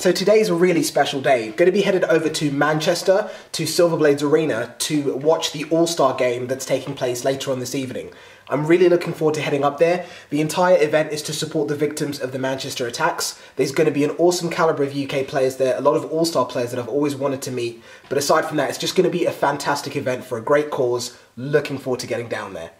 So today's a really special day. Going to be headed over to Manchester to Silverblades Arena to watch the All-Star game that's taking place later on this evening. I'm really looking forward to heading up there. The entire event is to support the victims of the Manchester attacks. There's going to be an awesome calibre of UK players there, a lot of all-star players that I've always wanted to meet. But aside from that, it's just going to be a fantastic event for a great cause. Looking forward to getting down there.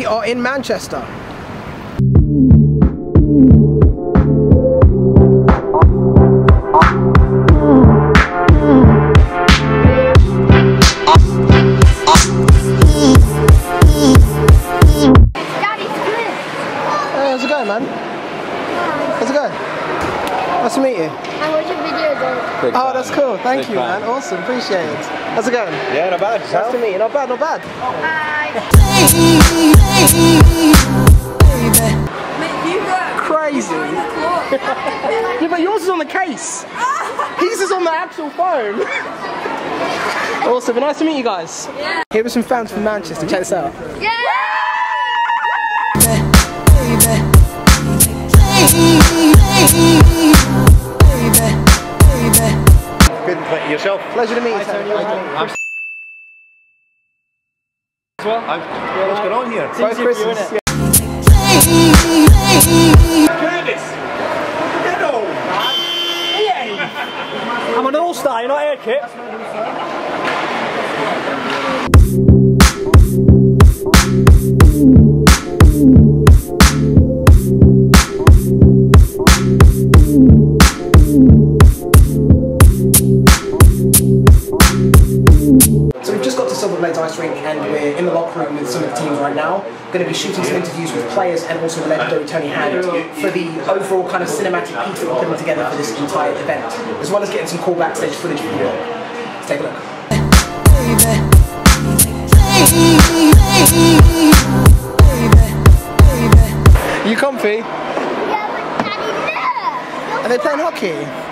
We are in Manchester. Daddy, come here. Hey, how's it going, man? How's it going? Nice to meet you. I watch your videos on. Big Oh, that's cool. Thank Big you, fan. man. Awesome. Appreciate it. How's it going? Yeah, not bad. Nice to meet you. Not bad, not bad. Hi. Crazy. yeah, but yours is on the case. His is on the actual phone. awesome. But nice to meet you guys. Here are some fans from Manchester. Check this out. Yeah. Good play yourself. Pleasure to meet you, Tony. I'm What's going on here? Both Chris's. Yeah. I'm an all-star, you're not here, Kit. To Silverblades and we're in the locker room with some of the teams right now. Going to be shooting some interviews with players and also the legendary Tony Hand for the overall kind of cinematic piece that we're putting together for this entire event, as well as getting some cool backstage footage for you all. Let's take a look. You comfy? Yeah, but Daddy, no. Are they playing hockey?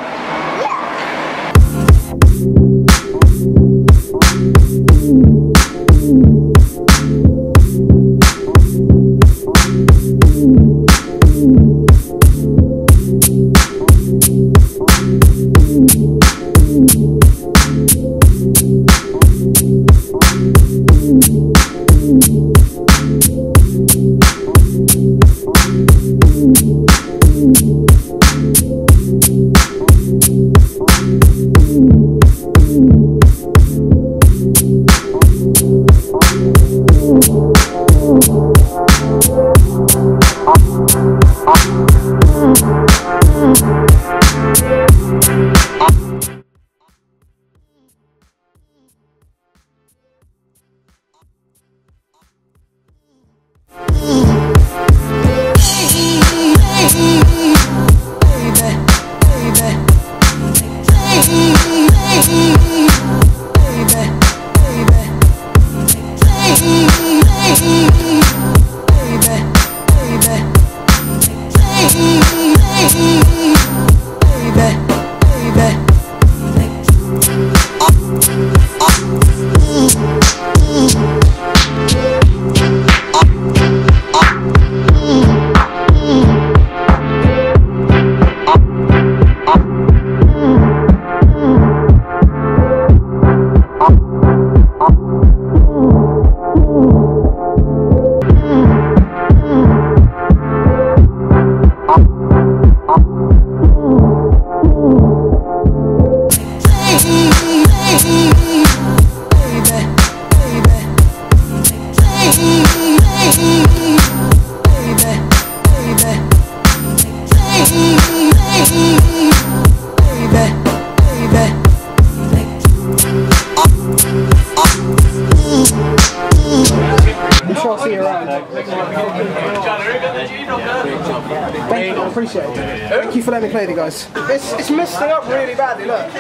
Me play with you guys. It's, it's misting up really badly, look.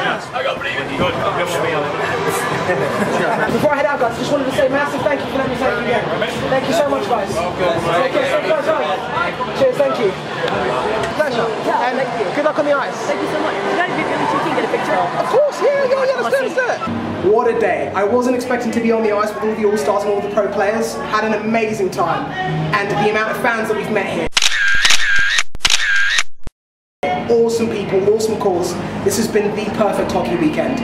Before I head out, guys, I just wanted to say massive thank you for letting me take you again. Thank you so much, guys. Take care. Thank you, guys. Bye. Cheers, thank you. Pleasure. and good luck on the ice. Thank you so much. Can I video you can get a picture? Of course, yeah, yeah, yeah, let's do it, let's do it. What a day. I wasn't expecting to be on the ice with all the All-Stars and all the pro players. Had an amazing time. And the amount of fans that we've met here awesome people, awesome course. This has been the perfect hockey weekend.